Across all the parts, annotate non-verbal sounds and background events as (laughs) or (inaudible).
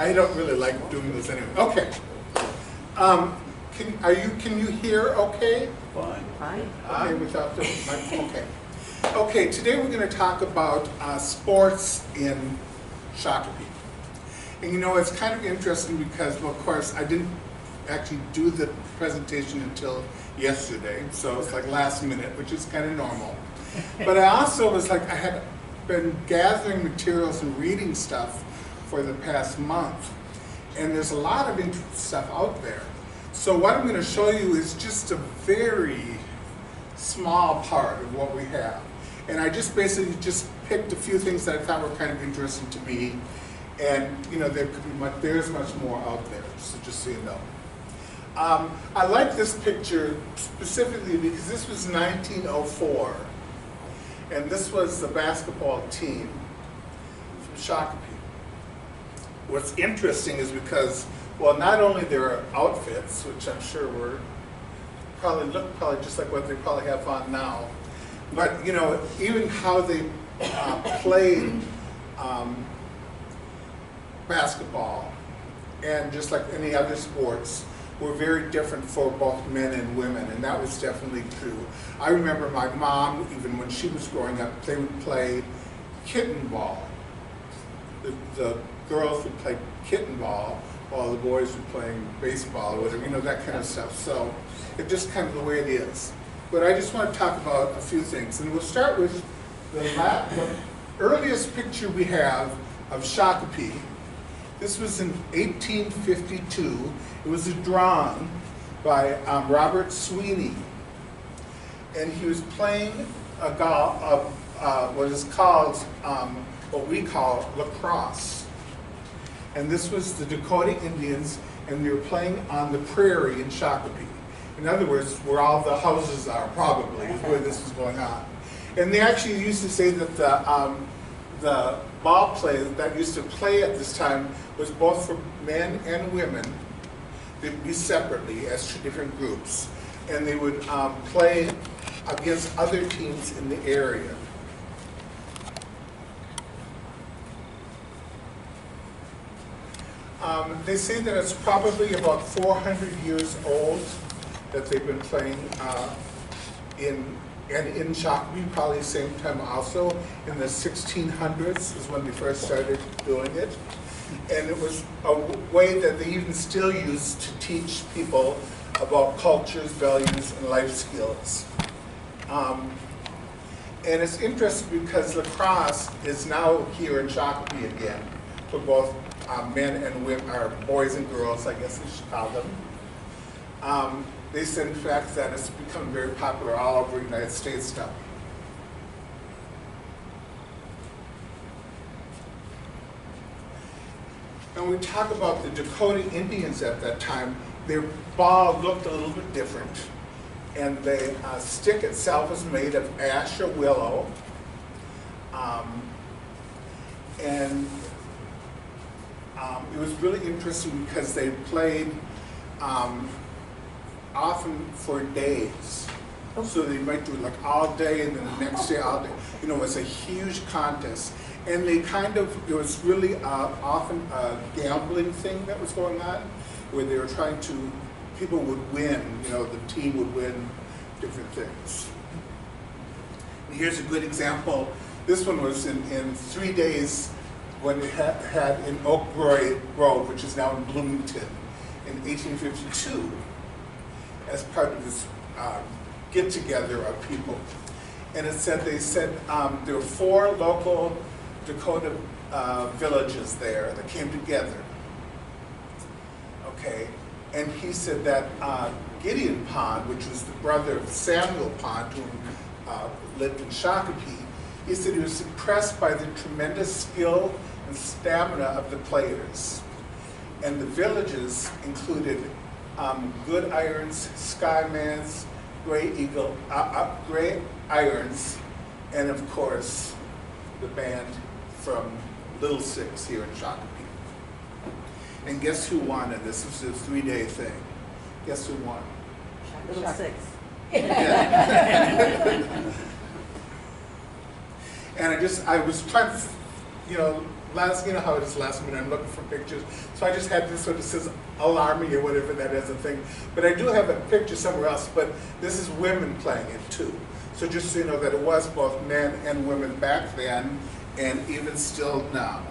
I don't really like doing this anyway. Okay. Um, can, are you, can you hear okay? Fine. Fine. Okay, without the, mic- okay. Okay, today we're gonna talk about, uh, sports in Shakopee. And you know, it's kind of interesting because, well, of course, I didn't actually do the presentation until yesterday, so it's like last minute, which is kind of normal. But I also was like, I had been gathering materials and reading stuff for the past month. And there's a lot of interesting stuff out there. So what I'm gonna show you is just a very small part of what we have. And I just basically just picked a few things that I thought were kind of interesting to me. And, you know, there could be much, there's much more out there, so just so you know. Um, I like this picture specifically because this was 1904. And this was the basketball team from Shakopee. What's interesting is because, well, not only their outfits, which I'm sure were probably look probably just like what they probably have on now, but you know, even how they uh, played um, basketball and just like any other sports were very different for both men and women, and that was definitely true. I remember my mom, even when she was growing up, they would play kitten ball. The, the girls would play kitten ball while the boys were playing baseball or whatever, you know, that kind of stuff. So it's just kind of the way it is. But I just want to talk about a few things, and we'll start with the, the earliest picture we have of Shakopee. This was in 1852. It was a drawing by um, Robert Sweeny, and he was playing a golf, uh, uh, what is called, um, what we call lacrosse. And this was the Dakota Indians, and they were playing on the prairie in Shakopee. In other words, where all the houses are, probably, is where this was going on. And they actually used to say that the, um, the ball play that used to play at this time was both for men and women. They'd be separately as two different groups. And they would um, play against other teams in the area. Um, they say that it's probably about 400 years old that they've been playing uh, in and in Shakopee, probably the same time also. In the 1600s is when they first started doing it. And it was a way that they even still use to teach people about cultures, values, and life skills. Um, and it's interesting because lacrosse is now here in Shakopee again for both uh, men and women, or boys and girls, I guess we should call them. Um, they said, in fact, that it's become very popular all over the United States now. And we talk about the Dakota Indians at that time, their ball looked a little bit different. And the uh, stick itself was made of ash or willow. Um, and um, it was really interesting because they played um, often for days. So they might do it like all day and then the next day all day. You know, it's a huge contest. And they kind of, it was really uh, often a gambling thing that was going on where they were trying to, people would win, you know, the team would win different things. And here's a good example. This one was in, in three days when it had, had in Oak Grove, which is now in Bloomington, in 1852 as part of this um, get together of people. And it said, they said um, there were four local Dakota uh, villages there that came together. Okay, and he said that uh, Gideon Pond, which was the brother of Samuel Pond, who uh, lived in Shakopee, he said he was impressed by the tremendous skill and stamina of the players. And the villages included um, Good Irons, Skymans, Gray Eagle, uh, uh, Gray Irons, and of course, the band from Little Six here in Shakopee. And guess who won it? This was a three-day thing. Guess who won? Little six. Yeah. (laughs) And I just, I was trying to, you know, last, you know how it is last minute, I'm looking for pictures. So I just had this sort of says alarming or whatever that is a thing. But I do have a picture somewhere else, but this is women playing it too. So just so you know that it was both men and women back then and even still now.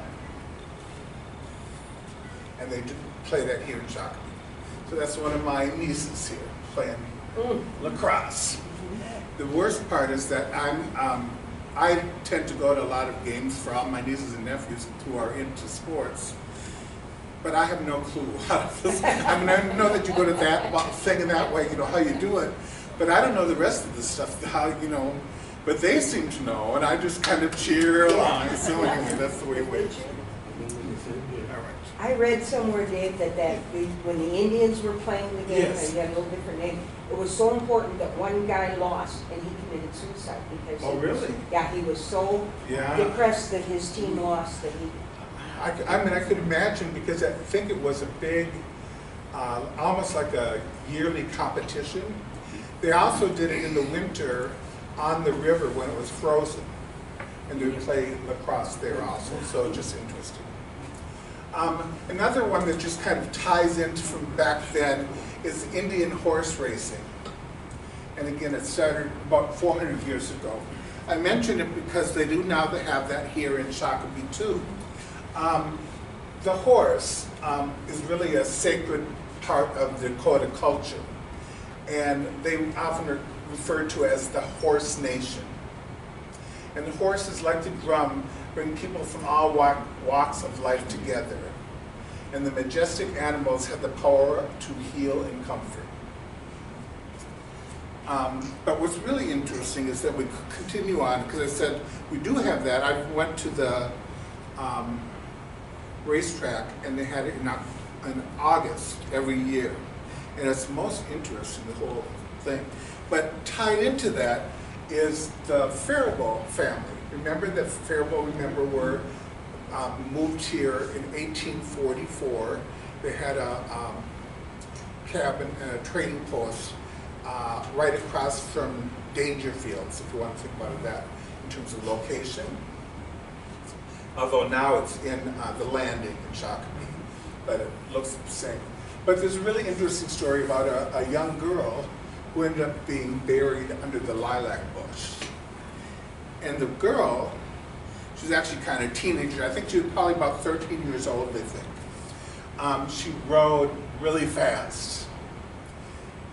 And they do play that here in Shakopee. So that's one of my nieces here playing Mm. lacrosse. The worst part is that I'm, um, I tend to go to a lot of games for all my nieces and nephews who are into sports. But I have no clue (laughs) how I mean, I know that you go to that thing in that way, you know, how you do it. But I don't know the rest of the stuff, how, you know, but they seem to know, and I just kind of cheer along. (laughs) So anyway, that's the way it went. I read somewhere, Dave, that that, the- when the Indians were playing the game, Yes. and you had a little different name, it was so important that one guy lost and he committed suicide because. Oh, he was- really? Yeah, he was so Yeah. depressed that his team lost that he, I, c- I mean, I could imagine because I think it was a big, uh, almost like a yearly competition. They also did it in the winter on the river when it was frozen. And they would play lacrosse there also, so just interesting. Um, another one that just kind of ties into from back then is Indian horse racing. And again, it started about 400 years ago. I mention it because they do now have that here in Shakopee too. Um, the horse um, is really a sacred part of the Dakota culture. And they often are referred to as the horse nation. And the horses, like the drum, bring people from all walk, walks of life together. And the majestic animals have the power to heal and comfort. Um, but what's really interesting is that we continue on, because I said we do have that. I went to the um, racetrack, and they had it in, in August every year. And it's most interesting, the whole thing. But tied into that is the Faribault family. Remember that Faribault, remember, were um, moved here in 1844. They had a um, cabin and a trading post uh, right across from Dangerfields, if you want to think about it that in terms of location. Although now it's in uh, the landing in Shakopee, but it looks the same. But there's a really interesting story about a, a young girl who ended up being buried under the lilac bush. And the girl, she was actually kind of a teenager. I think she was probably about 13 years old, I think. Um, she rode really fast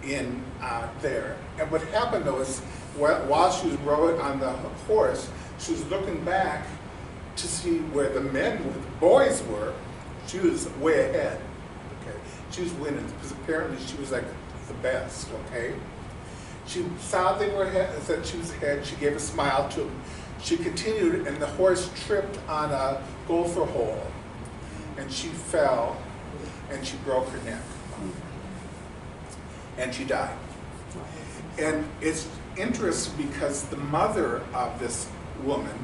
in uh, there. And what happened though is while, she was rode on the horse, she was looking back to see where the men, were, the boys were. She was way ahead. Okay, she was winning because apparently she was like the best. Okay, she saw they were said she was ahead. She gave a smile to him. She continued, and the horse tripped on a gopher hole, and she fell, and she broke her neck, and she died. And it's interesting because the mother of this woman,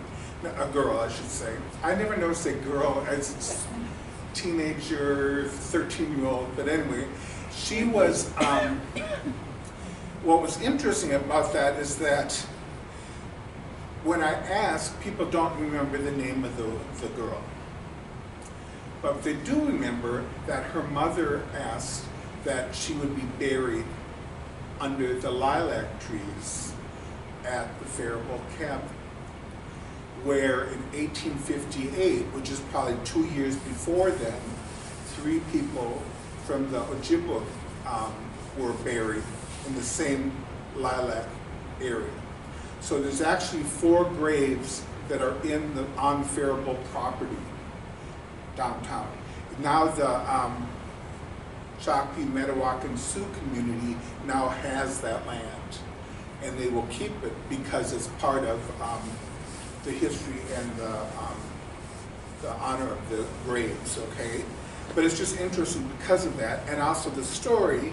a girl, I should say, I never noticed a girl as a teenager, 13 year old, but anyway, she was, um, what was interesting about that is that when I ask, people don't remember the name of the, the girl. But they do remember that her mother asked that she would be buried under the lilac trees at the Faribault camp, where in 1858, which is probably two years before then, three people from the Ojibwe um, were buried in the same lilac area. So there's actually four graves that are in the on Faribault property downtown. Now the um, Shakopee, Mdewakanton, Sioux community now has that land. And they will keep it because it's part of um, the history and the, um, the honor of the graves, okay? But it's just interesting because of that, and also the story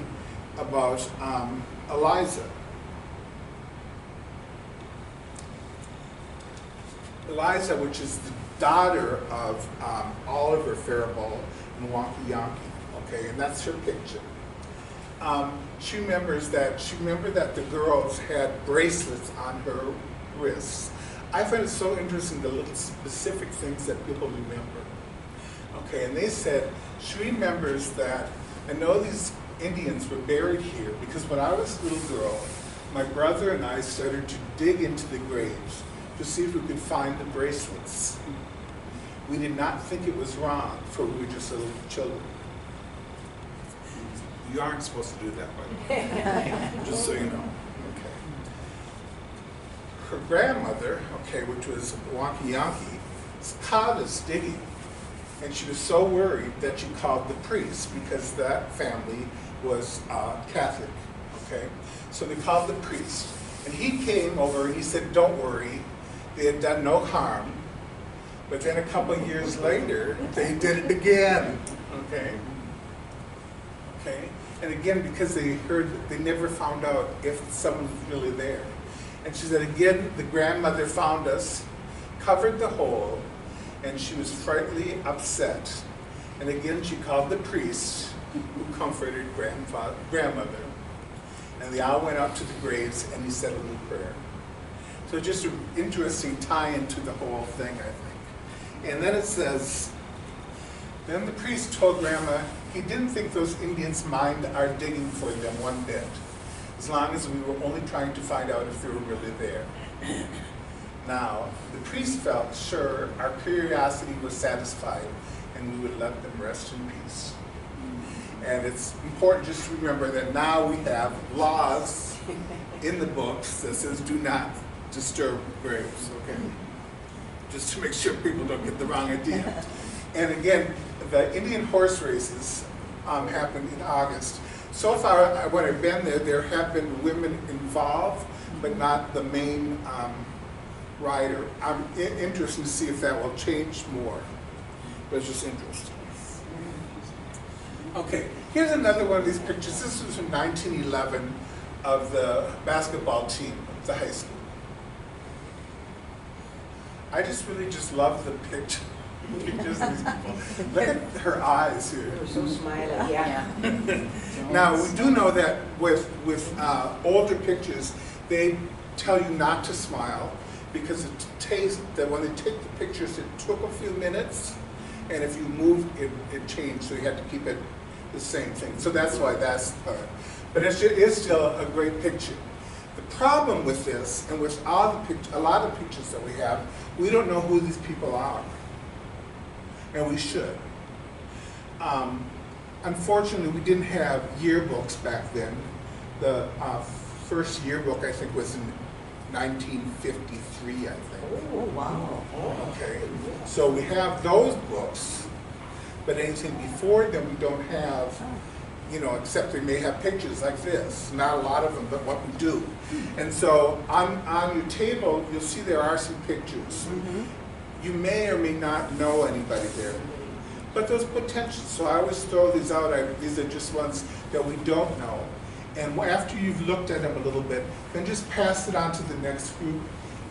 about um, Eliza. Eliza, which is the daughter of um, Oliver Faribault and Wonky Yankee, okay, and that's her picture. Um, she remembers that she remembered that the girls had bracelets on her wrists I find it so interesting the little specific things that people remember. Okay, and they said she remembers that I know these Indians were buried here because when I was a little girl, my brother and I started to dig into the graves to see if we could find the bracelets. We did not think it was wrong, for we were just little children. You aren't supposed to do that, by the way, (laughs) just so you know. Okay. Her grandmother, okay, which was Wonky Yonky, caught us digging. And she was so worried that she called the priest because that family was uh, Catholic, okay? So they called the priest. And he came over and he said, don't worry, they had done no harm. But then a couple years later, they did it again, okay? Okay? And again, because they heard, they never found out if someone was really there. And she said, again, the grandmother found us, covered the hole, and she was frightfully upset. And again, she called the priest who comforted grandfather, grandmother. And they all went up to the graves and he said a little prayer. So just an interesting tie into the whole thing, I think. And then it says, then the priest told Grandma he didn't think those Indians mind our digging for them one bit, as long as we were only trying to find out if they were really there. Now, the priest felt sure our curiosity was satisfied and we would let them rest in peace. And it's important just to remember that now we have laws in the books that says do not disturb graves, okay? Just to make sure people don't get the wrong idea. (laughs) And again, the Indian horse races um, happened in August. So far, when I've been there, there have been women involved, but not the main um, rider. I'm i- interested to see if that will change more, but it's just interesting. Okay, here's another one of these pictures. This was from 1911 of the basketball team, of the high school. I just really just love the picture. (laughs) Pictures of these people. Look at her eyes here. They were so smiley, yeah. (laughs) Now, we do know that with, with uh, older pictures, they tell you not to smile because it takes, that when they take the pictures, it took a few minutes, and if you moved, it, it changed, so you had to keep it the same thing. So that's why that's, uh, but it's, it's still a great picture. The problem with this, and with all the pict, a lot of pictures that we have, we don't know who these people are. And we should. Um, Unfortunately, we didn't have yearbooks back then. The uh, first yearbook, I think, was in 1953, I think. Oh, wow. Okay, so we have those books, but anything before them, we don't have, you know, except we may have pictures like this. Not a lot of them, but what we do. Mm-hmm. And so on, on your table, you'll see there are some pictures. Mm-hmm. You may or may not know anybody there, but there's potential. So I always throw these out. I, these are just ones that we don't know. And after you've looked at them a little bit, then just pass it on to the next group.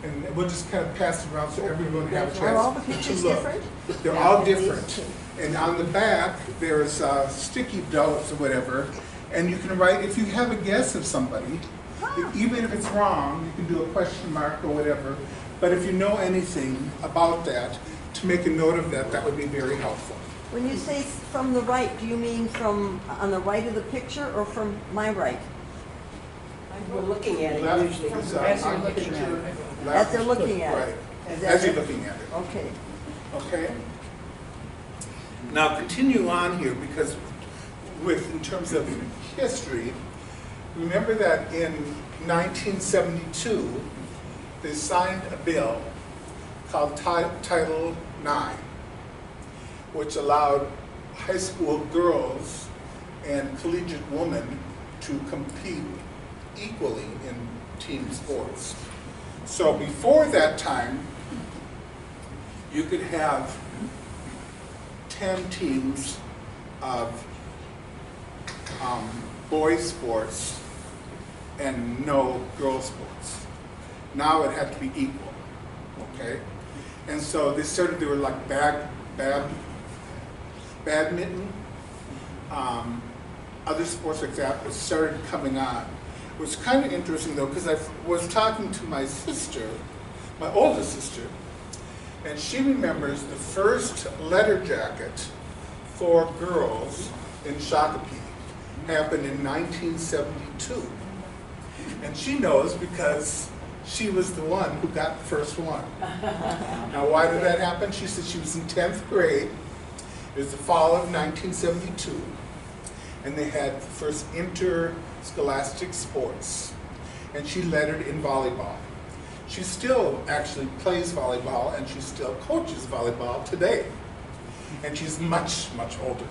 And we'll just kind of pass it around so everyone has a chance Are all the to look. different? They're all different. And on the back, there's uh, sticky notes or whatever, and you can write, if you have a guess of somebody, even if it's wrong, you can do a question mark or whatever, but if you know anything about that, to make a note of that, that would be very helpful. When you say from the right, do you mean from on the right of the picture or from my right? We're looking at it Left usually. is, uh, As you're on the looking at it. left- As they're looking at it. Right, Is that as you're looking at it. Okay. Okay? Now continue on here because with, in terms of history, remember that in 1972, they signed a bill called Ti- Title IX, which allowed high school girls and collegiate women to compete equally in team sports. So before that time, you could have 10 teams of um, boys' sports and no girls' sports. Now it had to be equal, okay? And so they started, they were like bad, bad, badminton, um, other sports like that started coming on. It was kind of interesting though, because I was talking to my sister my older sister, and she remembers the first letter jacket for girls in Shakopee happened in 1972. And she knows because she was the one who got the first one. (laughs) Now, why did that happen? She said she was in 10th grade. It was the fall of 1972. And they had the first interscholastic sports. And she lettered in volleyball. She still actually plays volleyball and she still coaches volleyball today. And she's much, much older.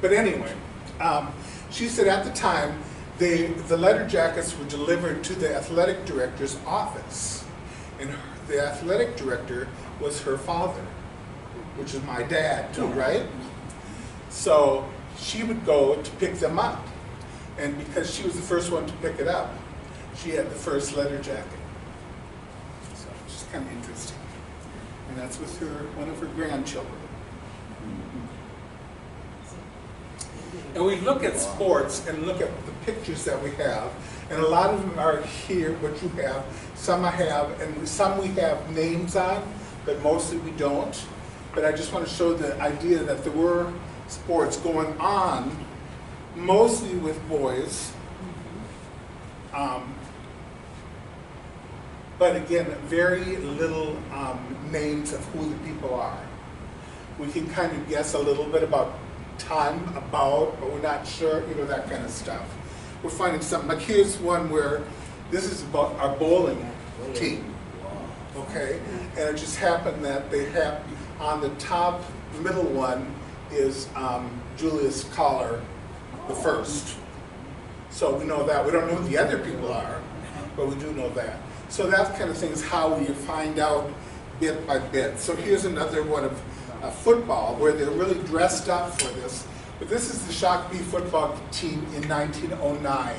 But anyway, um, she said at the time, they, the letter jackets were delivered to the athletic director's office. And her- the athletic director was her father, which is my dad too, right? So she would go to pick them up. And because she was the first one to pick it up, she had the first letter jacket. Of interesting. And that's with her, one of her grandchildren. And we look at sports and look at the pictures that we have, and a lot of them are here, what you have. Some I have, and some we have names on, but mostly we don't. But I just want to show the idea that there were sports going on, mostly with boys. Um, but again, very little um, names of who the people are. We can kind of guess a little bit about time, about, but we're not sure, you know, that kind of stuff. We're finding something, like here's one where, this is about our bowling team, okay? And it just happened that they have, on the top, middle one is um, Julius Coller the first. So we know that. We don't know who the other people are, but we do know that. So that kind of thing is how we find out bit by bit. So here's another one of uh, football where they're really dressed up for this. But this is the Shakopee football team in 1909.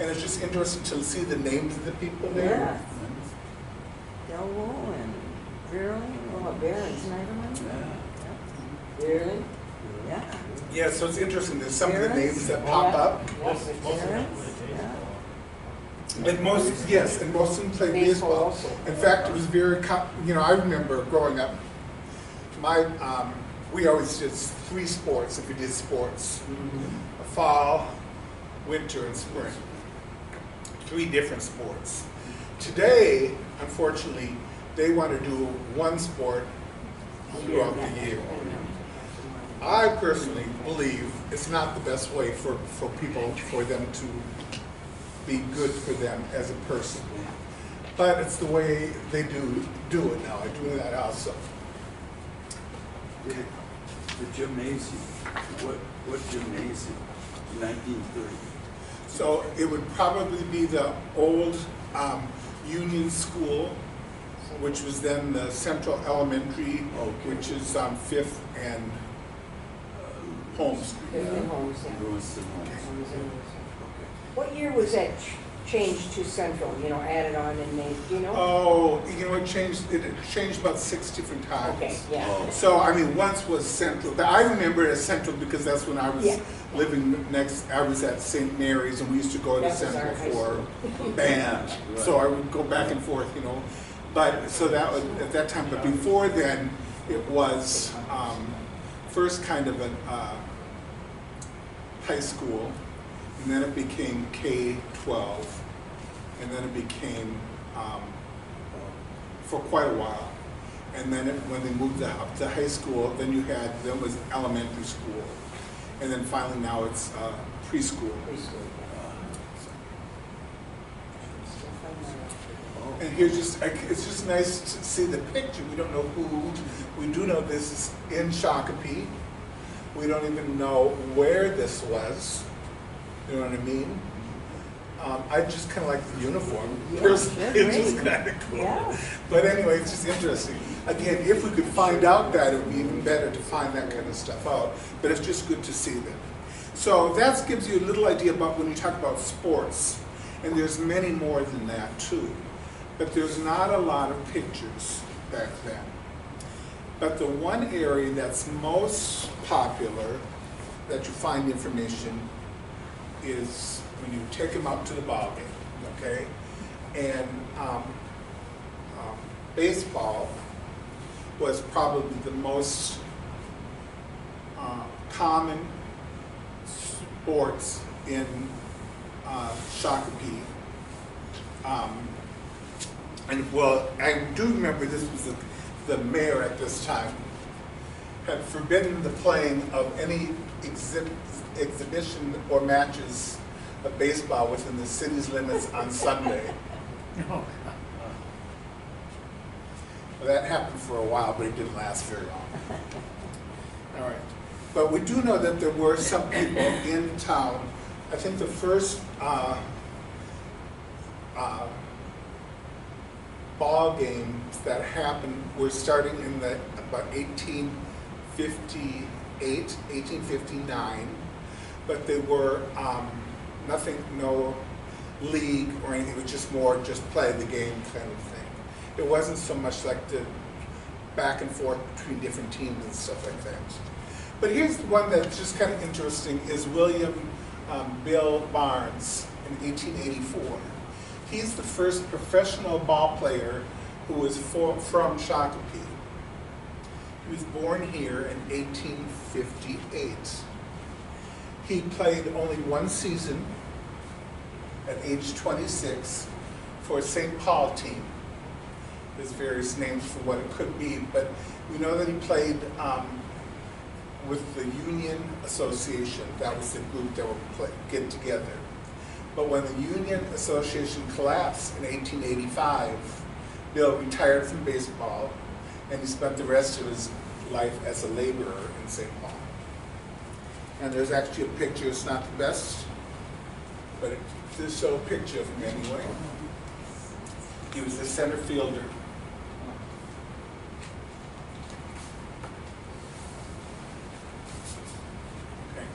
And it's just interesting to see the names of the people there. Delwo and Verlin, Oh, Barron's, Snyderman. Barron? Yeah. Yeah, so it's interesting. There's some of the names that pop up. Yes, yeah. And most, yes, and most of them play Baseball. In fact, it was very, you know, I remember growing up, my, um, we always did three sports if we did sports. Fall, winter, and spring. Three different sports. Today, unfortunately, they want to do one sport throughout the year. I personally believe it's not the best way for, for people, for them to be good for them as a person. But it's the way they do, do it now, I do that also. The the gymnasium, what, what gymnasium, nineteen thirty? So it would probably be the old um, Union School, which was then the Central Elementary, Okay. which is um, Fifth and Holmes Street. Fifth yeah. Lewiston Homes. Homes and- Okay. What year was that ch- changed to central, you know, added on and made, do you know? Oh, you know, it changed, it changed about six different times. Okay, yeah. Oh. So, I mean, once was Central, but I remember it as Central because that's when I was Yeah. living next, I was at St. Mary's and we used to go to That was our Central high for band. (laughs) So I would go back and forth, you know. But, so that was, at that time, but before then, it was, um, first kind of a, uh, high school, and then it became K-12, and then it became, um, for quite a while. And then it- when they moved up to high school, then you had, then was elementary school. And then finally now it's uh, preschool. Preschool. And here's just, it's just nice to see the picture. We don't know who, we do know this is in Shakopee. We don't even know where this was. You know what I mean? Um, I just kind of like the uniform. Yeah, Personally, (laughs) it's just kind of cool. Yeah. But anyway, it's just interesting. Again, if we could find out that, it would be even better to find that kind of stuff out. But it's just good to see them. So that gives you a little idea about when you talk about sports. And there's many more than that too. But there's not a lot of pictures back then. But the one area that's most popular that you find information is when you take them out to the ball game, okay? And um, um, baseball was probably the most uh, common sports in uh, Shakopee. Um, and well, I do remember this was the, the mayor at this time had forbidden the playing of any exhib- exhibition or matches of baseball within the city's limits on Sunday. That happened for a while, but it didn't last very long. All right. But we do know that there were some people in town. I think the first uh, uh, ball games that happened were starting in the about 1858, 1859, but they were um, nothing, no league or anything. It was just more just play the game kind of thing. It wasn't so much like the back and forth between different teams and stuff like that. But here's the one that's just kind of interesting is William um, Bill Barnes in 1884. He's the first professional ball player who was for, from Shakopee. He was born here in 1858. He played only one season at age 26 for a St. Paul team. There's various names for what it could be, but we know that he played um, with the Union Association. That was the group that would play, get together. But when the Union Association collapsed in 1885, Bill retired from baseball and he spent the rest of his life as a laborer in St. Paul. And there's actually a picture, it's not the best, but it does show a picture of him anyway. He was the center fielder. Okay.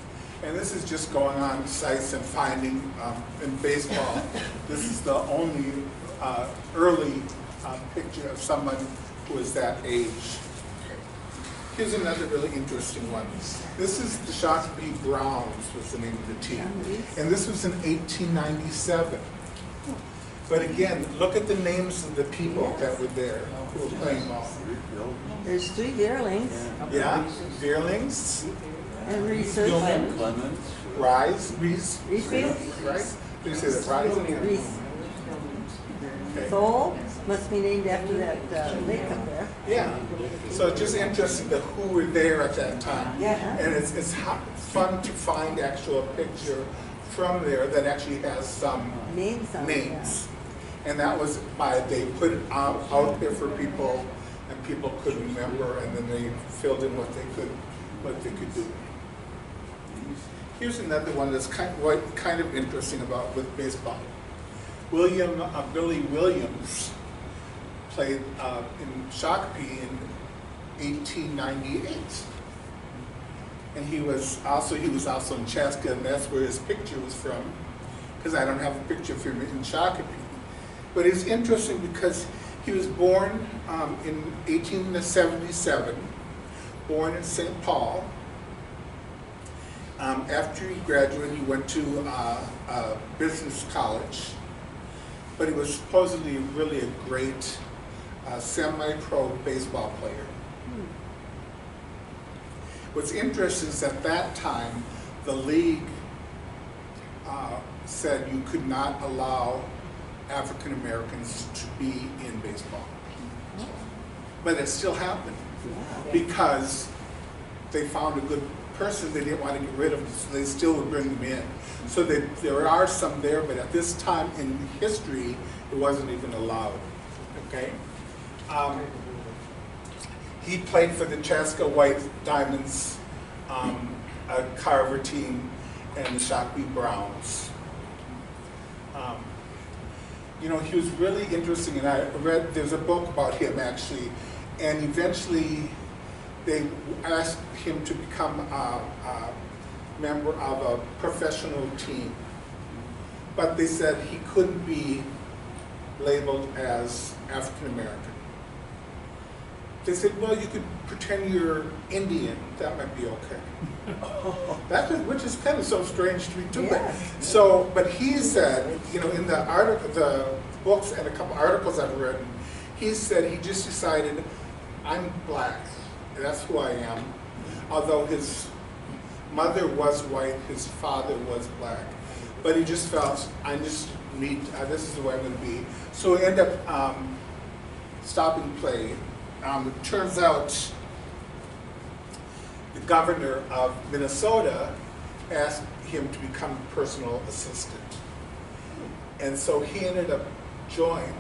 And this is just going on sites and finding, um, in baseball, (laughs) this is the only, uh, early, um, picture of someone who is that age. Here's another really interesting one. This is the Shakopee Browns was the name of the team. And this was in eighteen ninety-seven. But again, look at the names of the people that were there who were playing ball. There's three Deerlings Yeah, Deerlings, and research. Gilman. Clemens. Rise, Reese, Reesefield? right? Did you say that, Rise? Reese. Okay. Thole must be named after that uh, lake up there. Yeah, so it's just interesting that who were there at that time. Yeah. And it's, it's fun to find actual picture from there that actually has some Names names. And that was by, they put it out, out there for people and people could remember and then they filled in what they could, what they could do. Here's another one that's kind, what, kind of interesting about with baseball. William, uh, Billy Williams played, uh, in Shakopee in eighteen ninety-eight. And he was also, he was also in Chaska, and that's where his picture was from, because I don't have a picture of him in Shakopee. But it's interesting because he was born um, in 1877, born in St. Paul. Um, after he graduated, he went to uh, uh, business college, but he was supposedly really a great uh, semi-pro baseball player. What's interesting is at that time, the league uh, said you could not allow African Americans to be in baseball. But it still happened because they found a good person they didn't want to get rid of, so they still would bring them in. So they, there are some there, but at this time in history, it wasn't even allowed. Okay? Um, he played for the Chaska White Diamonds, um, a Carver team, and the Shakopee Browns. Um, you know, he was really interesting, and I read, there's a book about him actually, and eventually they asked him to become a, a member of a professional team. But they said he couldn't be labeled as African American. They said, well, you could pretend you're Indian, that might be okay. (laughs) That is, which is kind of so strange to me too, but, Yes. so, but he said, you know, in the article, the books and a couple articles I've written, he said he just decided, I'm black, that's who I am. Although his mother was white, his father was black. But he just felt, I just need, uh, this is the way I'm gonna be. So he ended up, um, stopping play. Um, it turns out the governor of Minnesota asked him to become personal assistant. And so he ended up joining,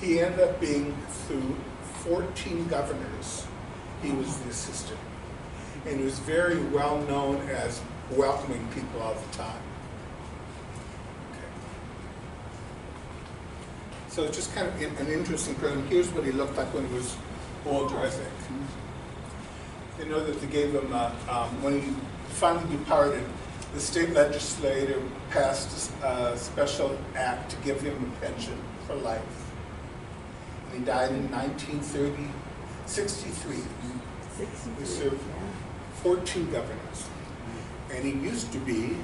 he ended up being through 14 governors, he was the assistant. And he was very well known as welcoming people all the time. Okay. So it's just kind of an interesting person. Here's what he looked like when he was older, I think. You know that they gave him, uh, um, when he finally departed, the state legislature passed a special act to give him a pension for life. And he died in 1930, 63. Sixty-three, We served 14 governors. And he used to be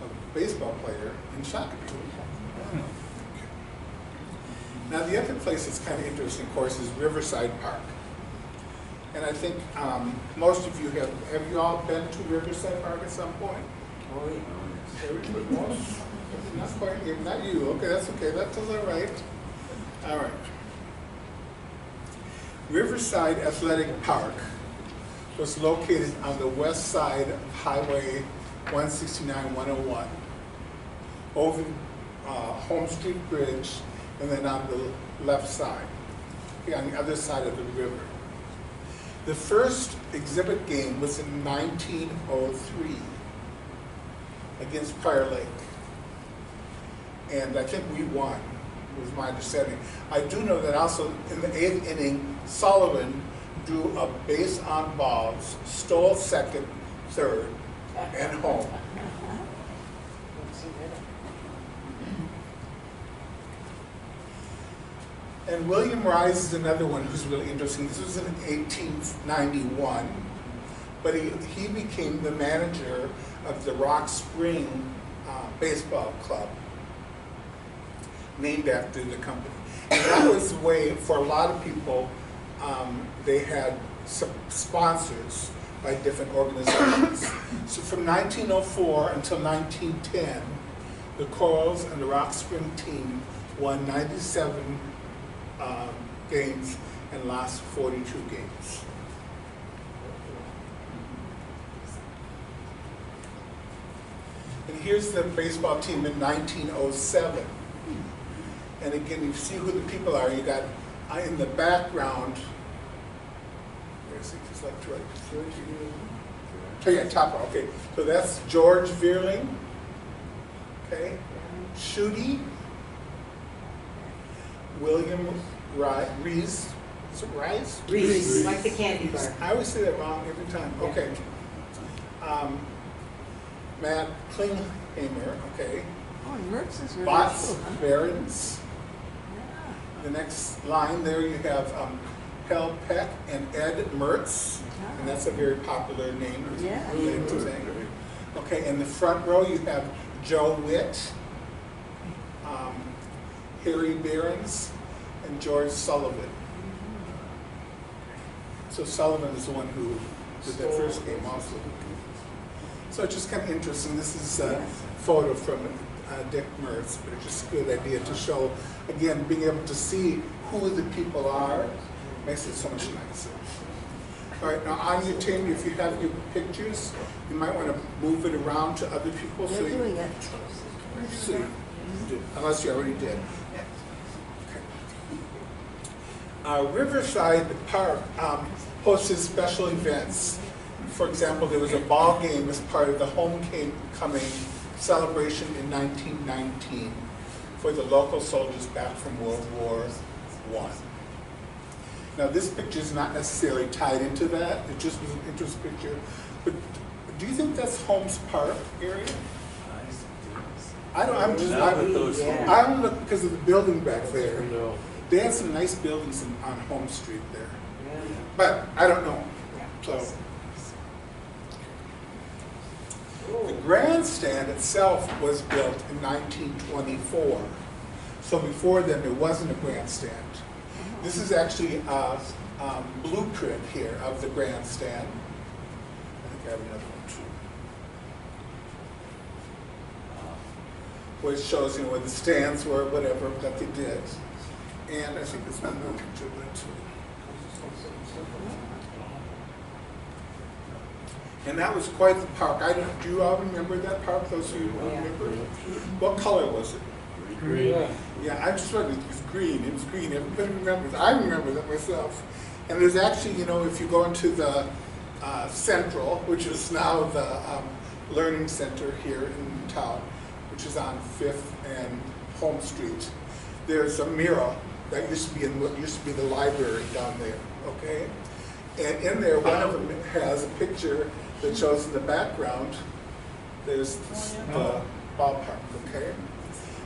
a baseball player in Shakopee. Now, the other place that's kind of interesting, of course, is Riverside Park. And I think um, most of you have, have you all been to Riverside Park at some point? Oh, yeah. Not quite, not you, okay, that's okay, that's all right. All right. Riverside Athletic Park was located on the west side of Highway 169, 101, over uh, Holmes Street Bridge, and then on the left side, on the other side of the river. The first exhibit game was in 1903 against Prior Lake. And I think we won, was my understanding. I do know that also in the eighth inning, Sullivan drew a base on balls, stole second, third, and home. Don't see that. And William Rise is another one who's really interesting. This was in 1891, but he, he became the manager of the Rock Spring uh, Baseball Club, named after the company. And that was the way for a lot of people, um, they had sponsors by different organizations. so from 1904 until 1910, the Corals and the Rock Spring team won 97 um, games and lost 42 games. And here's the baseball team in 1907. And again, you see who the people are. You got uh, in the background, where's it, just left to right? Oh, yeah, top okay. So that's George Veerling, okay? Shooty, William Ri- Rees, is it Rice? Reese, like the candy bar. I always say that wrong every time, okay. Um, Matt Klinghamer, okay. Oh, and Mertz is really Bots, cool, huh? Barons. Yeah. The next line there, you have um, Hal Peck and Ed Mertz, and that's a very popular name. Yeah. to. Okay, in the front row, you have Joe Witt, um, Harry Behrens, and George Sullivan. So Sullivan is the one who did that first game also. So it's just kind of interesting. This is a photo from uh, Dick Mertz, but it's just a good idea to show, again, being able to see who the people are makes it so much nicer. All right, now on your team, if you have your pictures, you might want to move it around to other people. so They're you- doing it. so you Unless you already did. Okay. Uh, Riverside Park um, hosted special events. For example, there was a ball game as part of the homecoming celebration in 1919 for the local soldiers back from World War One. Now, this picture is not necessarily tied into that, it just was an interesting picture. But do you think that's Holmes Park area? I don't, I'm just, I'm, Yeah. I'm looking because of the building back there. No. They had some nice buildings in- on Holmes Street there, Yeah. but I don't know. So the grandstand itself was built in 1924. So before then, there wasn't a grandstand. This is actually a um, blueprint here of the grandstand. I think I have another one too. Which shows, you know, where the stands were, whatever that they did. And I think there's one more picture of that too. And that was quite the park. I don't, do you all remember that park, those of you who remember? What color was it? Green. Yeah, I just wondered, it was green, it was green, everybody remembers, I remember that myself. And there's actually, you know, if you go into the uh, Central, which is now the um, Learning Center here in town, which is on Fifth and Holmes Street, there's a mural that used to be in, what used to be the library down there, okay? And in there, one of them has a picture that shows in the background, there's the ballpark, okay?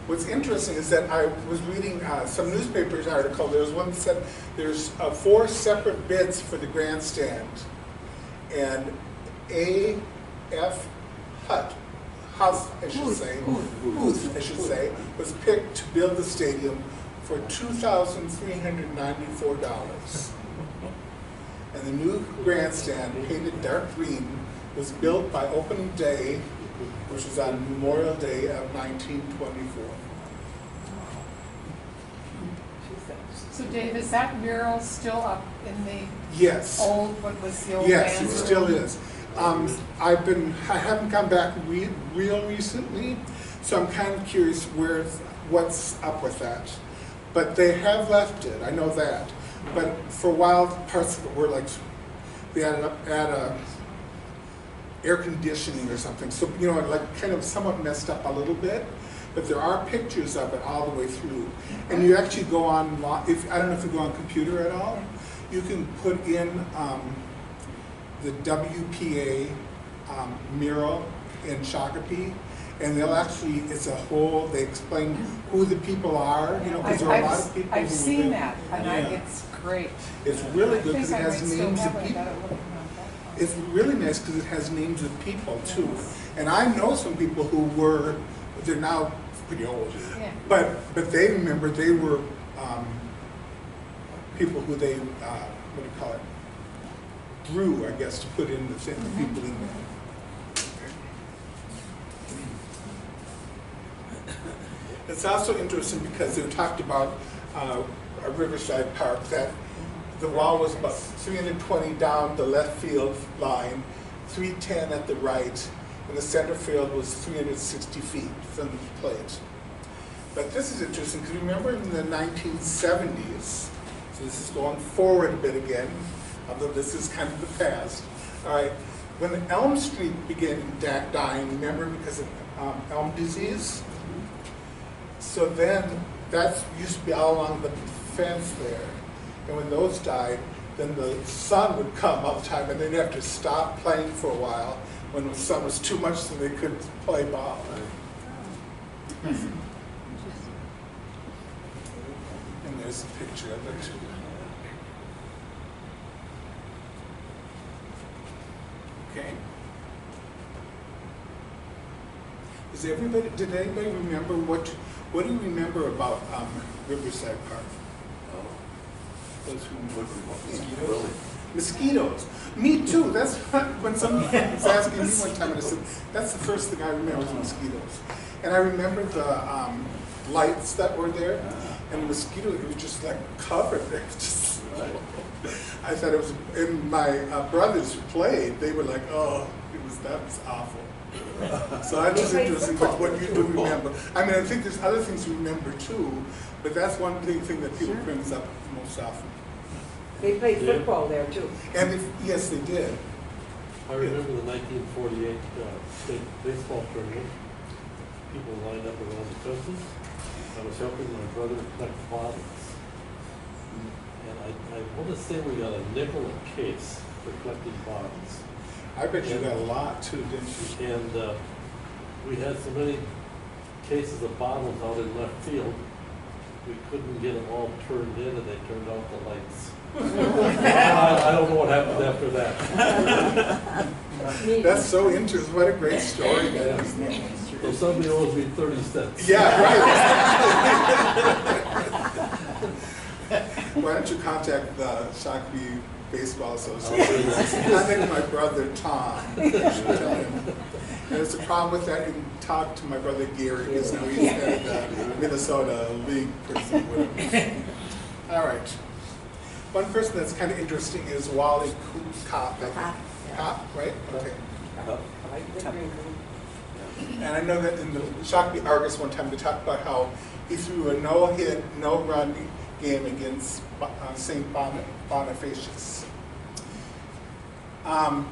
What's interesting is that I was reading uh, some newspapers article, there was one that said there's uh, four separate bids for the grandstand. And A. F. Hut, House, I should say, Booth, I should say, was picked to build the stadium for two thousand three hundred ninety-four dollars. And the new grandstand, painted dark green, was built by opening day, which was on Memorial Day of nineteen twenty-four. So Dave, is that mural still up in the Yes. old, what was the old Yes, it still is. Um, I've been, I haven't come back re- real recently, so I'm kind of curious where, what's up with that. But they have left it, I know that. But for a while, parts of it were like, they had a, had a air conditioning or something, so, you know, like kind of somewhat messed up a little bit. But there are pictures of it all the way through. And you actually go on, if, I don't know if you go on computer at all, you can put in, um, the WPA um, mural in Shakopee, and they'll actually, it's a whole, they explain who the people are, you know, because there are a lot of people. I've seen live- that, and I, Yeah. it's great. It's really good because it has names of people. gotta look at It's really nice because it has names of people too. And I know some people who were, they're now pretty old, Yeah. but, but they remember they were um, people who they, uh, what do you call it? Drew, I guess, to put in the, the people in there. It's also interesting because they talked about uh, a Riverside Park that the wall was about 320 down the left field line, 310 at the right, and the center field was 360 feet from the plate. But this is interesting because remember in the 1970s, so this is going forward a bit again, although this is kind of the past. All right, when Elm Street began dying, remember because of um, elm disease? So then, that used to be all along the fence there. And when those died, then the sun would come all the time, and they'd have to stop playing for a while when the sun was too much so they couldn't play ball. And there's a picture of it. Okay. Is everybody, did anybody remember what, what do you remember about um, Riverside Park? Those who Really? Mosquitoes. Me too. That's what, when someone was asking me one time, and I said, that's the first thing I remember was mosquitoes. And I remember the um, lights that were there, and the mosquitoes was just like covered. (laughs) They were just, I thought it was, and my uh, brothers who played, they were like, oh, it was, that was awful. (laughs) So I'm just They what, you do remember. I mean, I think there's other things you remember too, but that's one thing, thing that people brings up most often. They played Yeah. football there too. And if, yes, they did. I remember the nineteen forty-eight, uh, state baseball tournament. People lined up around the fences. I was helping my brother collect bottles. And I, I wanna say we got a nickel a case for collecting bottles. I bet you got a lot too, didn't you? And, uh, we had so many cases of bottles out in left field we couldn't get them all turned in and they turned off the lights. (laughs) I, I don't know what happened after that. That's so interesting, what a great story that is. So somebody owes me thirty cents. Yeah, right. (laughs) Why don't you contact the Shakopee Baseball Association? (laughs) I think my brother Tom, should tell him. There's a problem with that, you can talk to my brother Gary, because now he's head of the Minnesota League person, whatever. All right. One person that's kind of interesting is Wally Kopp. I think. Kopp, Kopp, right? Okay. I like the green room. And I know that in the Shakopee Argus one time, they talked about how he threw a no-hit, no-run game against uh, St. Bon- Bonifacius. Um,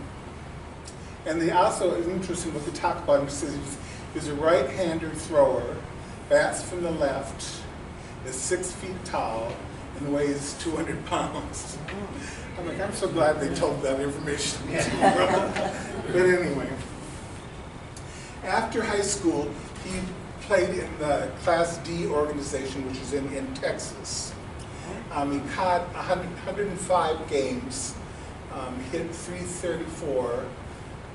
and they also, it's interesting what they talk about him, says he's, he's a right-hander thrower, bats from the left, is six feet tall, and weighs 200 pounds. I'm like, I'm so glad they told that information to me. (laughs) But anyway. After high school, he played in the Class D organization, which is in, in Texas. Um, he caught 100, 105 games, um, hit 334,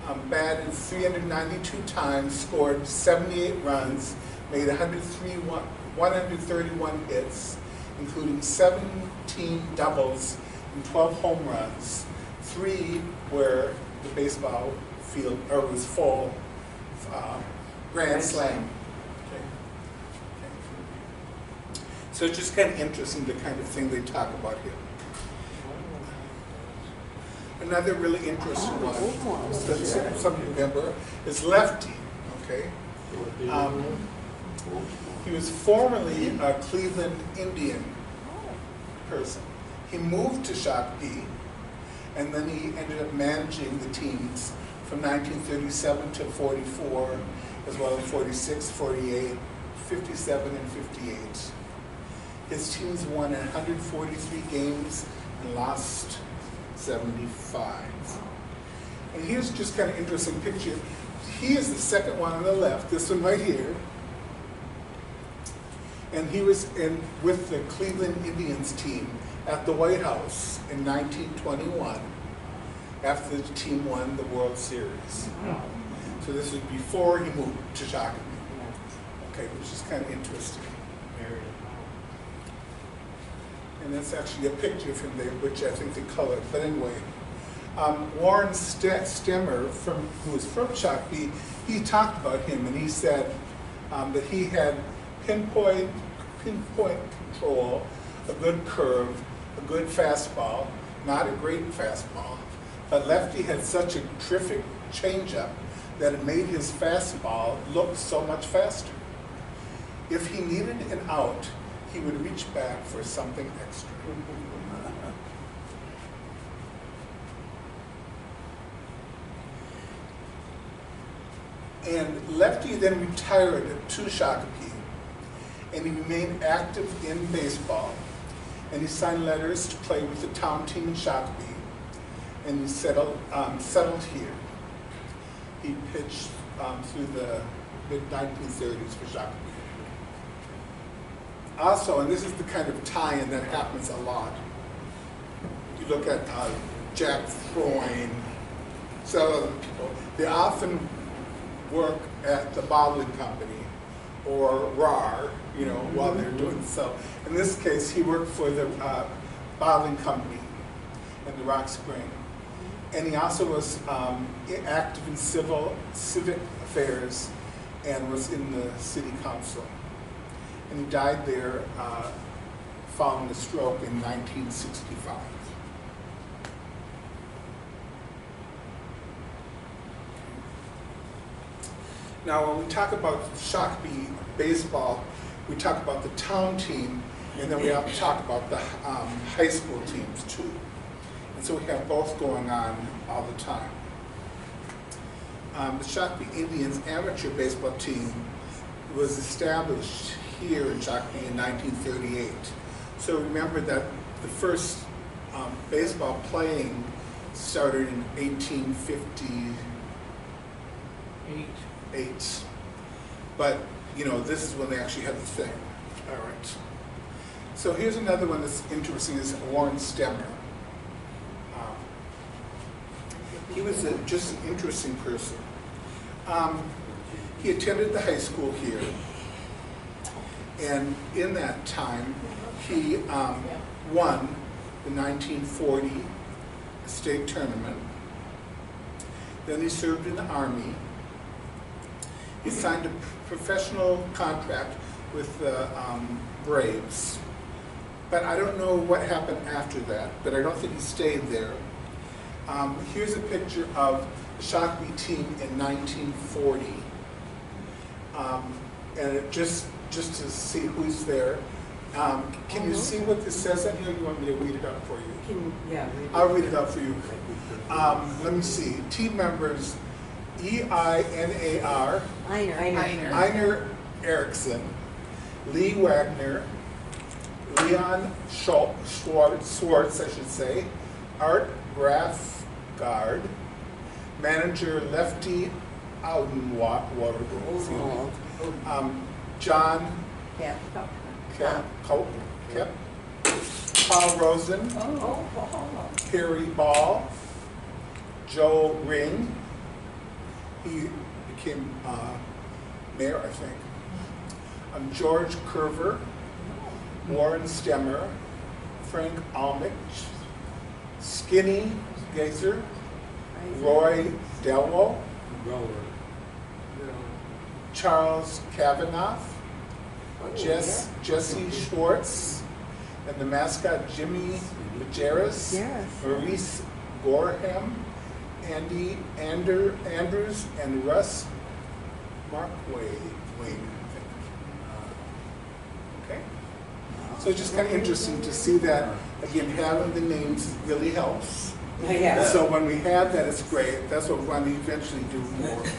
um, batted 392 times, scored 78 runs, made 103, 131 hits, including 17 doubles and 12 home runs. Three where the baseball field, or was full, uh, grand slam. Okay. Okay. So it's just kind of interesting, the kind of thing they talk about here. Another really interesting one, that some- some of you remember, is Lefty, okay? Um, He was formerly a Cleveland Indian person. He moved to Shakopee, and then he ended up managing the teams from 1937 to 44, as well as 46, 48, 57, and 58. His teams won 143 games and lost 75. And here's just kind of interesting picture. He is the second one on the left, this one right here. And he was in with the Cleveland Indians team at the White House in 1921 after the team won the World Series. So this is before he moved to Shakopee. Okay, which is kind of interesting. And that's actually a picture of him there, which I think they colored. But anyway, um, Warren St- Stemmer, from, who was from Shakopee, he talked about him and he said um, that he had pinpoint, pinpoint control, a good curve, a good fastball, not a great fastball, but Lefty had such a terrific changeup that it made his fastball look so much faster. If he needed an out, he would reach back for something extra. And Lefty then retired to Shakopee, and he remained active in baseball. And he signed letters to play with the town team in Shakopee, and he settled, um, settled here. He pitched um, through the mid 1930s for Shakopee. Also, and this is the kind of tie-in that happens a lot. You look at uh, Jack Freund, several other people. They often work at the bottling company or Rahr, you know, while they're doing so. In this case, he worked for the uh, bottling company in the Rock Spring. And he also was um, active in civil, civic affairs and was in the city council. And he died there uh, following a stroke in 1965. Now, when we talk about Shakopee baseball, we talk about the town team, and then we have to talk about the um, high school teams too. And so we have both going on all the time. Um, the Shakopee Indians amateur baseball team was established here in Shakopee in 1938. So remember that the first um, baseball playing started in 1858. But, you know, this is when they actually had the thing. All right. So here's another one that's interesting, is Warren Stemmer. Um, He was a- just an interesting person. Um, He attended the high school here. And in that time, he um, won the 1940 state tournament. Then he served in the Army. He signed a professional contract with the um, Braves. But I don't know what happened after that, but I don't think he stayed there. Um, here's a picture of the Shakopee team in 1940. Um, and it just, just to see who's there. Um, can you see what this says on here? You want me to read it up for you? Can, yeah. read. I'll read it up for you. Um, let me see. Team members E E-I-N-A-R, Einer. Einer. Einer Erickson, Lee Wagner, Leon Schul- Schwartz, Schwartz, I should say, Art Rathgard, manager Lefty Odenwald, Oh, um, John Cap. Kep, Cope, Kep, Paul Rosen, Oh, oh, oh. Harry Ball, Joe Ring. He became uh, mayor, I think. Um, George Curver, Warren Stemmer, Frank Almich, Skinny Gazer, Roy Delwo, Grower. Charles Kavanaugh, Oh, Jess, Jesse Schwartz, and the mascot Jimmy Majerus. Yes. Maurice Gorham, Andy Ander, Andrews, and Russ Markway, Wayne, I think. Uh, Okay? So it's just kind of interesting to see that, again, having the names really helps. Yeah. So when we have that, it's great. That's what we're going to eventually do more. (laughs)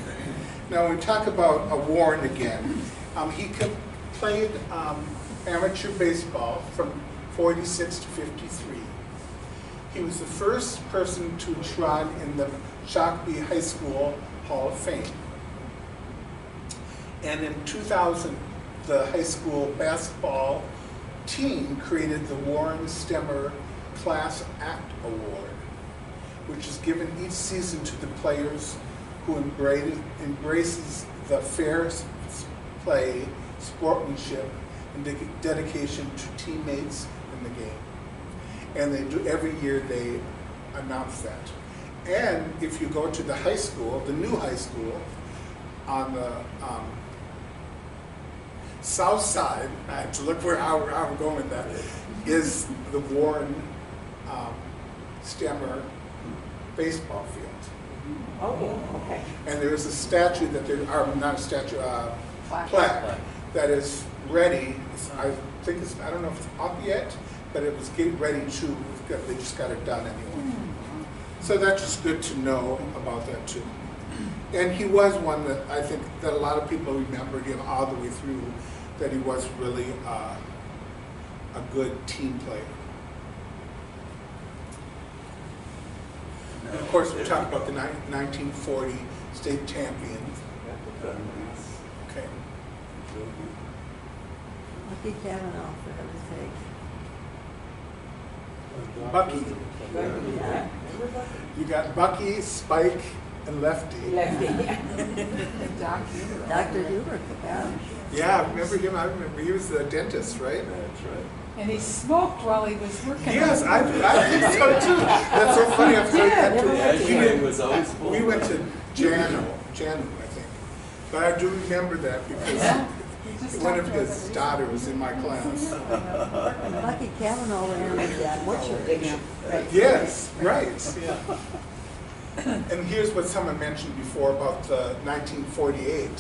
Now, we talk about uh, Warren again, um, he played um, amateur baseball from 46 to 53. He was the first person to enshrined in the Shakopee High School Hall of Fame. And in 2000, the high school basketball team created the Warren Stemmer Class Act Award, which is given each season to the players who embrace, embraces the fair play, sportsmanship, and de- dedication to teammates in the game. And they do, every year they announce that. And if you go to the high school, the new high school, on the um, south side, I have to look where, how, how I'm going with that, is the Warren um, Stemmer baseball field. Oh, okay. And there's a statue that there, or not a statue, uh, Plaque. plaque that is ready. It's- I think it's, I don't know if it's up yet, but it was getting ready to, they just got it done anyway. So that's just good to know about that too. And he was one that I think that a lot of people remembered him all the way through, that he was really uh, a good team player. And of course, we talked about the 1940 state champion. Okay. Lucky Kavanaugh, for heaven's sake. Bucky. Yeah. Yeah. You got Bucky, Spike, and Lefty. Lefty, (laughs) Dr. Hubert, yeah. Yeah, I remember him. I remember he was the dentist, right? That's right. And he smoked while he was working. Yes, I, I think so too. That's so funny. I've heard that too. Yeah, We it went- was always full. We went to Jano, Jano, I think. But I do remember that because Yeah. One of his at daughter was in my class. Lucky Kavanaugh ran with that butcher. Addiction. Right. Yes, right, yeah. And here's what someone mentioned before about uh, the 1948.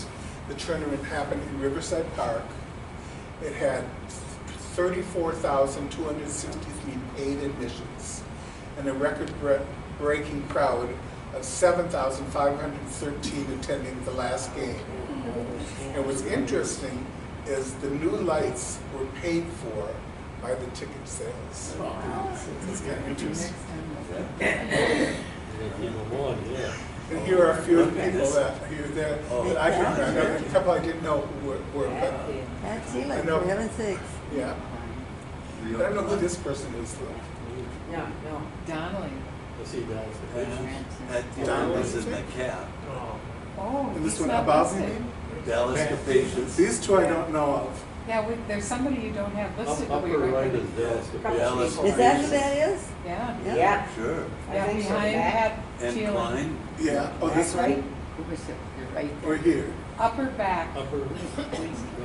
The tournament happened in Riverside Park. It had 34,263 paid admissions and a record-breaking crowd of 7,513 attending the last game. And what's interesting is the new lights were paid for by the ticket sales. It's kind of interesting. And here are a few people that, here, that, that I can, a couple I didn't know who were, were, but, I know. sakes. yeah. I don't know who this person is though. No, no. Donnelly. I see Dallas And Capacious. At in Wilson? the cap, oh. oh, And this he's one not above me? listed. Dallas Capacious. These two I don't know of. Yeah, we, there's somebody you don't have listed, Up- we Upper right recognize. is Dallas Couple Capacious. Dallas. Is that who that is? Yeah, Yeah. Yeah, Sure. I yeah, think so. behind Back- Pat And Thielen. Klein, Yeah, oh, That's this right. one? Who was it? You're right Or there. here? Upper back, Upper, no?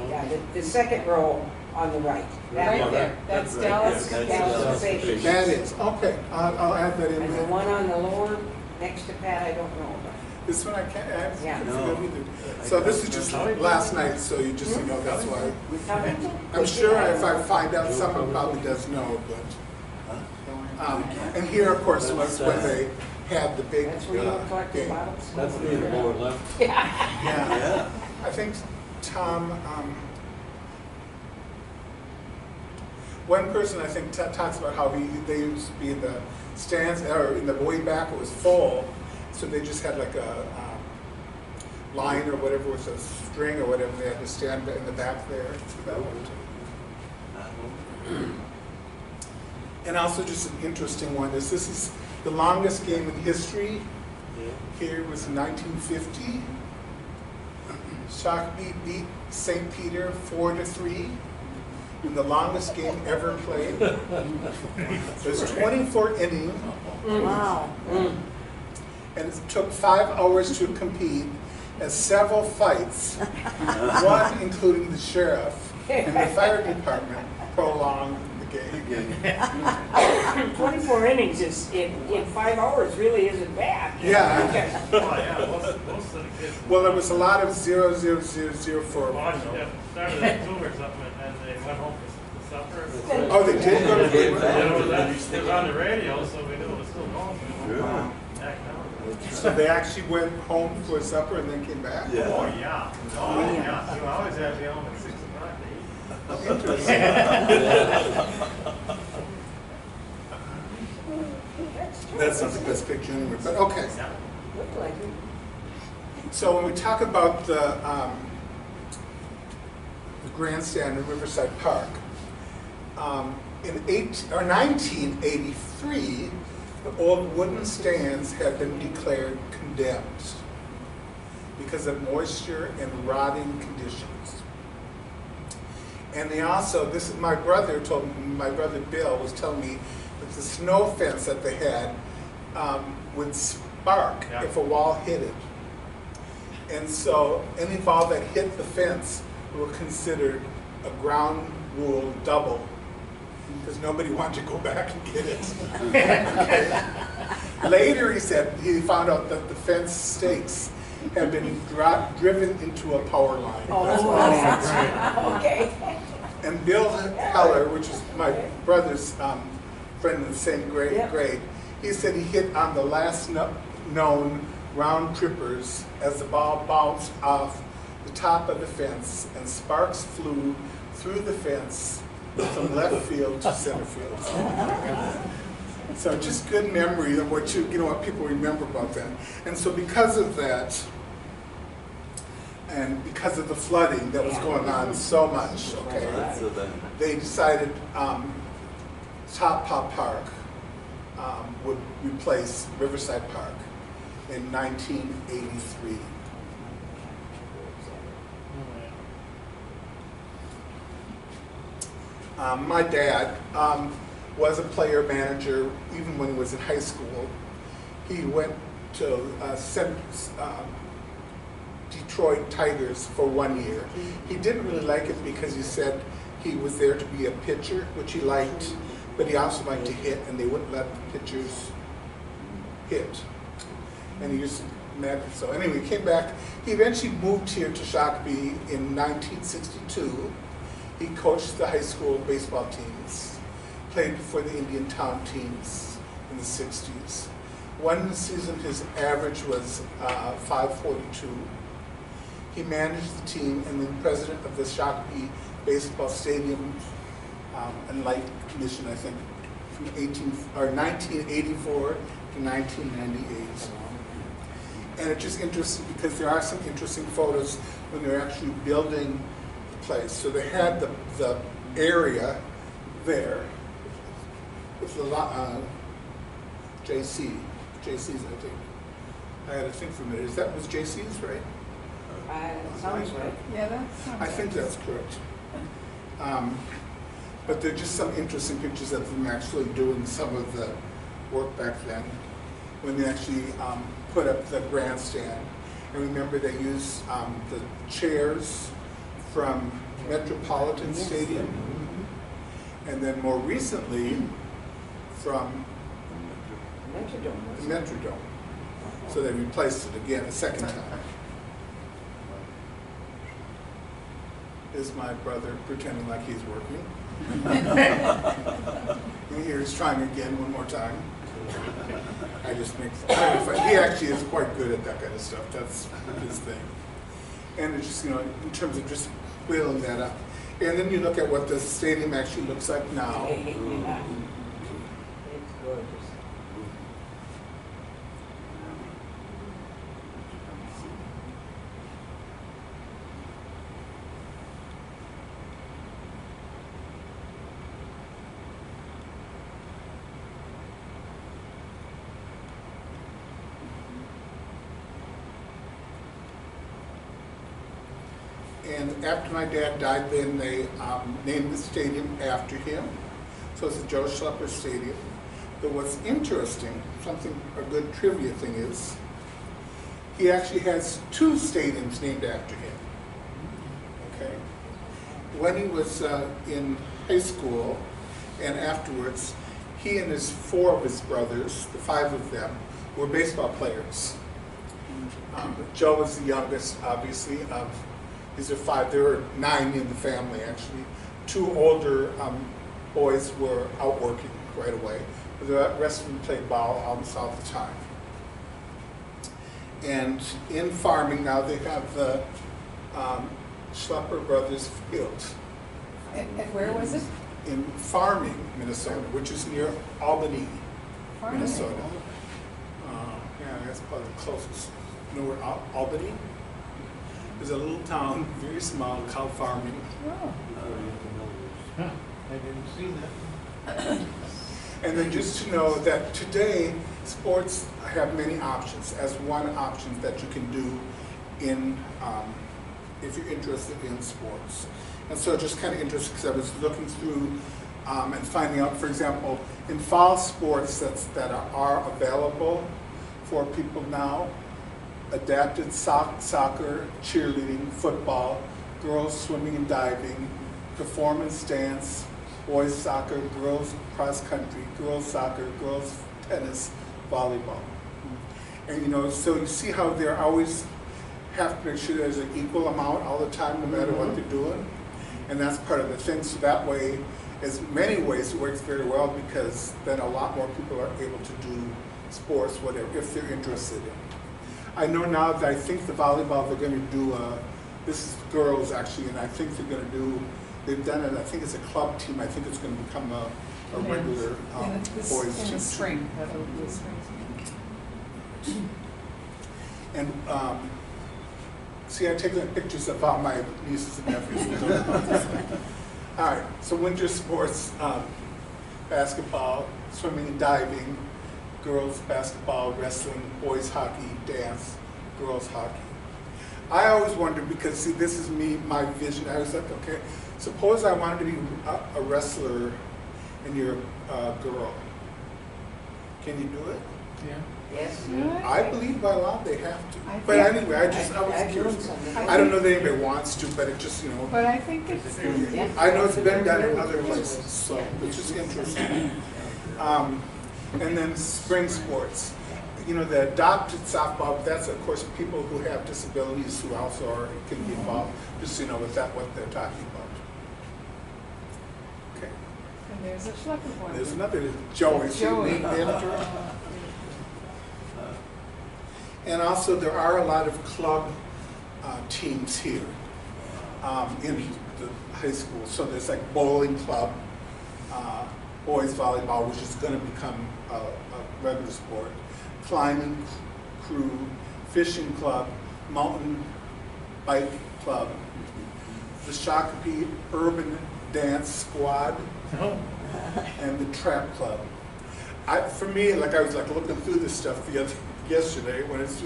Yeah, the, the second row on the right. That right one. there. That's right. Dallas. That's Dallas Dallas Capacious. That is, okay, I'll, I'll add that in And the there. one on the lower, next to Pat, I don't know. This one I can't, I Yeah. can't No. figure either. So this is just last night, so you just, you know, that's why. but. I'm sure if I find out, someone probably does know, but, um, and here, of course, was when they had the big, That's where you uh, collect the game. bottles? That's me in the lower left. (laughs) Yeah. Yeah, yeah. I think Tom, um, one person I think ta- talks about how he, they used to be in the stands, or in the way back, it was full, so they just had like a, um, line or whatever, with a string or whatever, they had to stand in the back there. So that (clears throat) one. And also just an interesting one is this is the longest game in history. Yeah. Here was 1950. (clears throat) Shakopee beat St. Peter four to three in the longest game ever played. It was 24 innings, Wow. And it took five hours to compete, as several fights, one including the sheriff and the fire department, prolonged the game. Twenty-four innings is, in, in five hours really isn't bad. Yeah. Oh, yeah, most, most of the kids. Well, there was a lot of zero, zero, zero, zero for. Watched it, started at two or something, and they went home for supper. Oh, they did go to They. It was, on- it was on the radio, so we knew it was still going. Sure. Back down. So they actually went home for supper and then came back? Oh, Yeah. yeah, oh, yeah, you always have to be home at six o'clock to eat. Interesting. That's not the best picture anyway, but okay. Yeah. Looked like it. So when we talk about the, um, the grandstand in Riverside Park, um, in eight, or nineteen eighty-three, the old wooden stands had been declared condemned because of moisture and rotting conditions. And they also, this is, my brother told me, my brother Bill was telling me that the snow fence that they had um, would spark Yeah. if a wall hit it. And so any ball that hit the fence were considered a ground rule double because nobody (laughs) wanted to go back and get it. (laughs) Later, he said he found out that the fence stakes had been driven into a power line. That's why. (laughs) Okay. And Bill Heller, which is my brother's um, friend in the same grade, Yeah. grade, he said he hit on the last kno- known round trippers as the ball bounced off the top of the fence and sparks flew through the fence from left field to center field. So just good memory of what you, you know, what people remember about that. And so because of that, and because of the flooding that was going on so much, okay? They decided um, Tahpah Park um, would replace Riverside Park in 1983. Um, my dad um, was a player manager even when he was in high school. He went to uh, um, Detroit Tigers for one year. He didn't really like it because he said he was there to be a pitcher, which he liked, but he also liked to hit, and they wouldn't let the pitchers hit. And he used mad. So anyway, he came back. He eventually moved here to Shakopee in 1962. He coached the high school baseball teams, played for the Indian Town teams in the 60s. One season, his average was uh, 542. He managed the team and then president of the Shakopee Baseball Stadium um, and Light Commission, I think, from 18, or 1984 to 1998. And it's just interesting because there are some interesting photos when they're actually building place. So they had the, the area there with the, lo- uh, JC, JC's, I think. I had to think for a minute, is that was JC's, right? Uh, sounds right. Yeah, that sounds. I think that's correct. Um, But there are just some interesting pictures of them actually doing some of the work back then, when they actually um, put up the grandstand. And remember, they used um, the chairs from Metropolitan Stadium, and then more recently, from Metrodome. the Metrodome. So they replaced it again a second time. Is my brother pretending like he's working. (laughs) And here he's trying again one more time. I just make, he actually is quite good at that kind of stuff, that's his thing. And it's just, you know, in terms of just building that up. And then you look at what the stadium actually looks like now. After my dad died, then they um, named the stadium after him. So it's the Joe Schleper Stadium. But what's interesting, something, a good trivia thing is, he actually has two stadiums named after him. Okay? When he was uh, in high school and afterwards, he and his four of his brothers, the five of them, were baseball players. Um, Joe was the youngest, obviously, of, these are five, there were nine in the family, actually. Two older um, boys were out working right away. but The rest of them played ball almost all the time. And in farming now, they have the um, Schleper Brothers Field And, and where was it? in Farming, Minnesota, which is near Albany, Farming. Minnesota. Uh, yeah, that's probably the closest. You know where Al- Albany? There's a little town, very small, cow Farming. Oh, Huh, I didn't see that. (coughs) And then just to know that today, sports have many options, as one option that you can do in, um, if you're interested in sports. And so just kind of interested, because I was looking through um, and finding out, for example, in fall sports that's, that are, are available for people now, adapted soc- soccer, cheerleading, football, girls swimming and diving, performance dance, boys soccer, girls cross country, girls soccer, girls tennis, volleyball. And you know, so you see how they're always have to make sure there's an equal amount all the time, no matter what mm-hmm. they're doing. And that's part of the thing. So that way, as many ways, it works very well because then a lot more people are able to do sports, whatever, if they're interested in. I know now that I think the volleyball, they're gonna do, uh, this is girls actually, and I think they're gonna do, they've done it, I think it's a club team, I think it's gonna become a, a regular, um, boys team. in the spring, that'll be spring. And, um, see, I take the pictures of all my nieces and nephews. All right, so winter sports, um, basketball, swimming and diving, girls basketball, wrestling, boys hockey, dance, girls hockey. I always wondered, because see, this is me, my vision, I was like, okay, suppose I wanted to be a, a wrestler and you're a girl. Can you do it? Yeah. Yes. I believe by law they have to. I But anyway, I just, I I- was I've curious. I don't know that anybody wants to, but it just, you know, But I think it's, Yeah. I know it's been done in other places, so, which is interesting. Um, and then spring sports. You know, the adopted softball, that's of course people who have disabilities who also are, can be involved, just so you know what that, what they're talking about. Okay, and there's a Schlecker one. there's another, Joey, Joey. And also, there are a lot of club uh, teams here um, in the high school. So there's like bowling club, uh, boys volleyball, which is going to become a, a regular sport, climbing crew, fishing club, mountain bike club, the Shakopee Urban Dance Squad, No. and the trap club. I, for me, like I was like looking through this stuff the other, yesterday when it's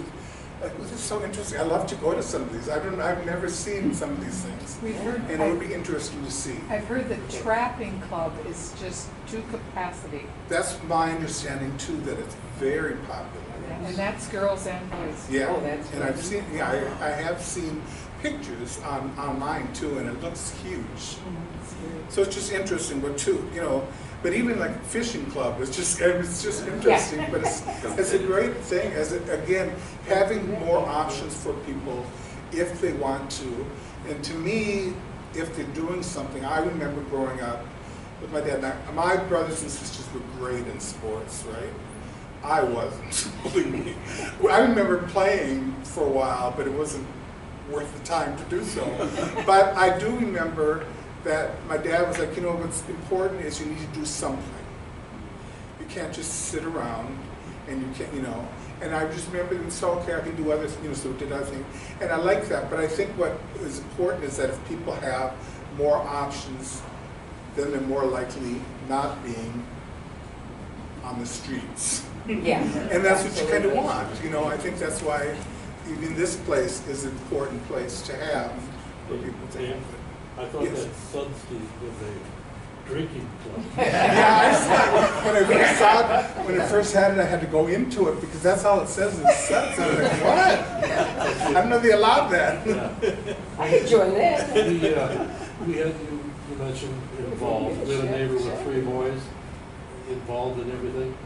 like, this is so interesting. I love to go to some of these. I don't, I've never seen some of these things, We've heard, and it would be interesting to see. I've heard the trapping club is just to capacity, That's my understanding too, that it's very popular. and that's girls and boys. Yeah, Oh, that's and I've seen, yeah, I, I have seen pictures on, online too, and it looks huge. So it's just interesting, but too, you know, but even like fishing club is just, (laughs) it's just interesting, but it's, (laughs) it's a great thing, as, it- again, having more options for people if they want to. And to me, if they're doing something, I remember growing up with my dad, and I- my brothers and sisters were great in sports, right? I wasn't, (laughs) believe me. I remember playing for a while, but it wasn't worth the time to do so. But I do remember that my dad was like, you know, what's important is you need to do something. You can't just sit around and you can't, you know. And I just remember him so okay, I can do other, you know, so did other things. And I like that, but I think what is important is that if people have more options, then they're more likely not being on the streets. Yeah. And that's what you kind of want, you know, I think that's why even this place is an important place to have for people to have. I thought Yes. that Sunstein was a drinking club. (laughs) Yeah, I saw, when I first saw it, when I first had it, I had to go into it because that's all it says in the. I was like, what? I didn't know they allowed that. Yeah. (laughs) I could join that. We, uh, we had, you, you mentioned involved, we had a neighbor with three boys involved in everything.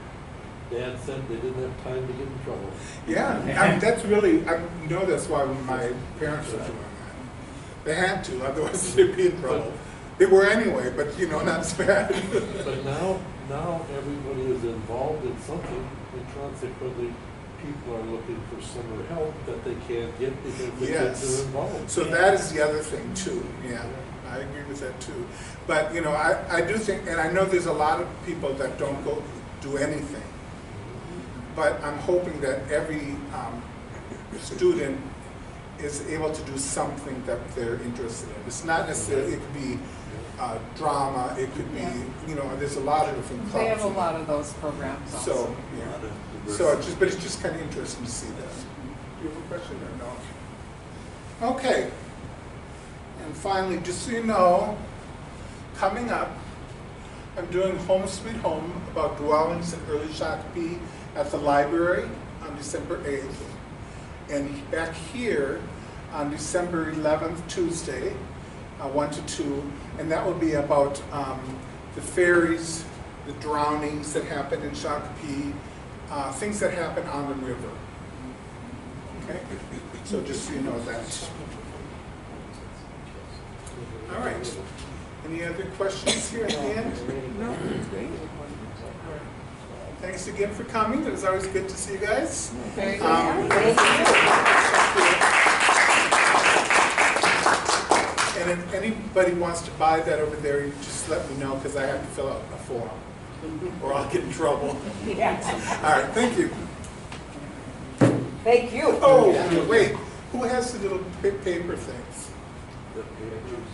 Dad said they didn't have time to get in trouble. Yeah, (laughs) I mean, that's really, I know that's why my parents were doing that. They had to, otherwise (laughs) they'd be in trouble. They were anyway, but you know, not as bad. (laughs) But now, now everybody is involved in something, and consequently, people are looking for summer help that they can't get because the kids Yes. are involved. So that is the other thing too, yeah, I agree with that too. But, you know, I, I do think, and I know there's a lot of people that don't go, do anything. But I'm hoping that every, um, student is able to do something that they're interested in. It's not necessarily, it could be, uh, drama, it could be, you know, there's a lot of different clubs. They have a lot of those programs also. So, A yeah, so it's just, but it's just kind of interesting to see that. Do you have a question or no? Okay. And finally, just so you know, coming up, I'm doing Home Sweet Home about dwellings in early Shakopee at the library on December 8th. And back here on December 11th, Tuesday, uh, 1 to 2. And that will be about um, the ferries, the drownings that happen in Shakopee, uh, things that happen on the river. Okay? So just so you know that. All right. Any other questions here at the end? No. Thanks again for coming. It was always good to see you guys. Very Um, Thank you. And if anybody wants to buy that over there, you just let me know because I have to fill out a form or I'll get in trouble. Yeah. All right, thank you. Thank you. Oh, wait, who has the little paper things? The pictures.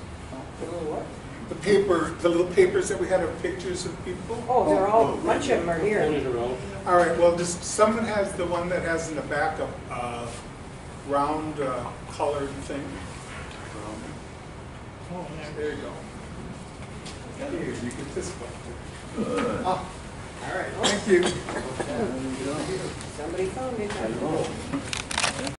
The paper, the little papers that we had of pictures of people? Oh, they're all, a bunch of them are here. Pointed around. All right, well, just, someone has the one that has in the back a, uh, round, uh, colored thing. Oh, there you go. Here, you get this one. Oh, All right, thank you. Somebody found it.